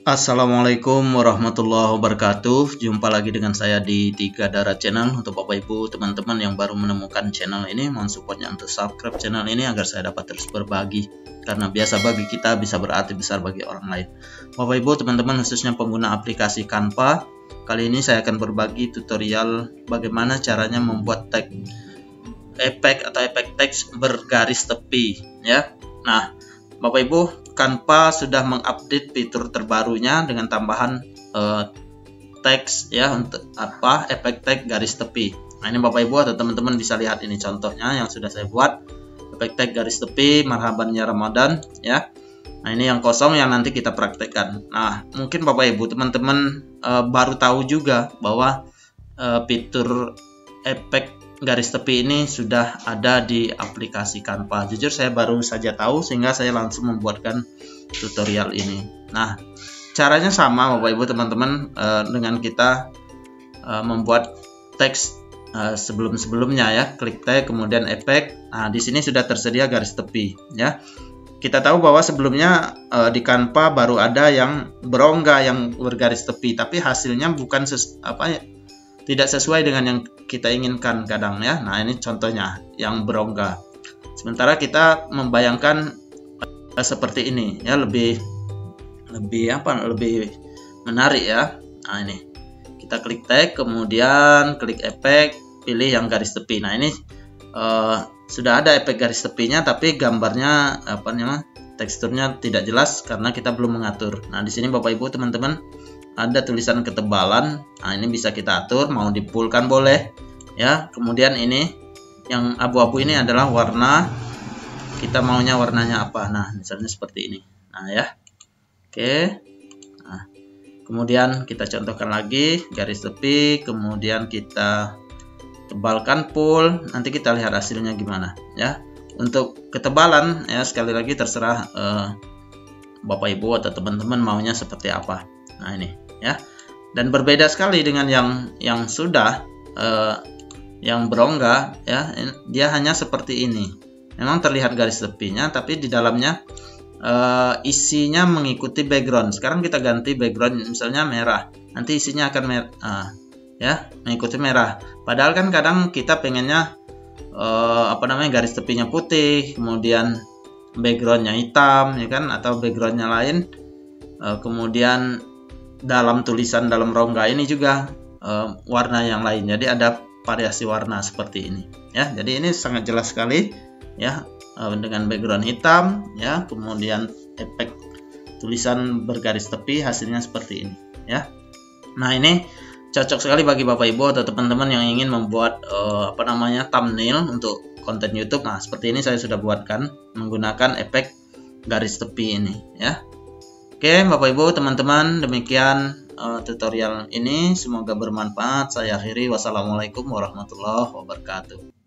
Assalamualaikum warahmatullahi wabarakatuh. Jumpa lagi dengan saya di Tiga Darat Channel. Untuk Bapak Ibu teman-teman yang baru menemukan channel ini Mohon supportnya untuk subscribe channel ini Agar saya dapat terus berbagi. Karena biasa bagi kita bisa berarti besar bagi orang lain. Bapak Ibu teman-teman khususnya pengguna aplikasi Canva Kali ini saya akan berbagi tutorial Bagaimana caranya membuat tag efek atau efek teks bergaris tepi ya. Nah Bapak Ibu, Canva sudah mengupdate fitur terbarunya dengan tambahan uh, teks ya untuk apa efek teks garis tepi. Nah ini Bapak Ibu atau teman-teman bisa lihat ini contohnya yang sudah saya buat efek teks garis tepi marhabannya Ramadan ya. Nah ini yang kosong yang nanti kita praktekkan. Nah mungkin Bapak Ibu teman-teman uh, baru tahu juga bahwa uh, fitur efek garis tepi ini sudah ada di aplikasi Canva. Jujur saya baru saja tahu sehingga saya langsung membuatkan tutorial ini. Nah, caranya sama Bapak Ibu teman-teman uh, dengan kita uh, membuat teks uh, sebelum-sebelumnya ya. Klik tag kemudian efek. Nah, di sini sudah tersedia garis tepi ya. Kita tahu bahwa sebelumnya di Canva baru ada yang berongga yang bergaris tepi, tapi hasilnya bukan ses apa ya tidak sesuai dengan yang kita inginkan kadang ya. Nah, ini contohnya yang berongga. Sementara kita membayangkan uh, seperti ini ya lebih lebih apa lebih menarik ya. Nah, ini. Kita klik tag kemudian klik efek, pilih yang garis tepi. Nah, ini uh, sudah ada efek garis tepinya tapi gambarnya apa namanya? teksturnya tidak jelas karena kita belum mengatur. Nah, di sini Bapak Ibu teman-teman ada tulisan ketebalan. Nah ini bisa kita atur. Mau dipulkan boleh ya. Kemudian ini yang abu-abu ini adalah warna. Kita maunya warnanya apa? Nah misalnya seperti ini. Nah ya. Oke. Nah, kemudian kita contohkan lagi garis tepi. Kemudian kita tebalkan full nanti kita lihat hasilnya gimana ya. Untuk ketebalan ya sekali lagi terserah eh, Bapak Ibu atau teman-teman maunya seperti apa. Nah ini ya. Dan berbeda sekali dengan yang yang sudah uh, yang berongga ya. Dia hanya seperti ini. Memang terlihat garis tepinya, tapi di dalamnya uh, isinya mengikuti background. Sekarang kita ganti background misalnya merah. Nanti isinya akan merah. Uh, ya mengikuti merah. Padahal kan kadang kita pengennya uh, apa namanya garis tepinya putih, kemudian backgroundnya hitam, ya kan, atau backgroundnya lain. Kemudian dalam tulisan dalam rongga ini juga uh, warna yang lain. Jadi ada variasi warna seperti ini ya. Jadi ini sangat jelas sekali ya uh, dengan background hitam ya, kemudian efek tulisan bergaris tepi hasilnya seperti ini ya. Nah, ini cocok sekali bagi Bapak Ibu atau teman-teman yang ingin membuat uh, apa namanya thumbnail untuk konten YouTube. Nah, seperti ini saya sudah buatkan menggunakan efek garis tepi ini ya. Oke, Bapak Ibu, teman-teman, demikian uh, tutorial ini. Semoga bermanfaat. Saya akhiri. Wassalamualaikum warahmatullahi wabarakatuh.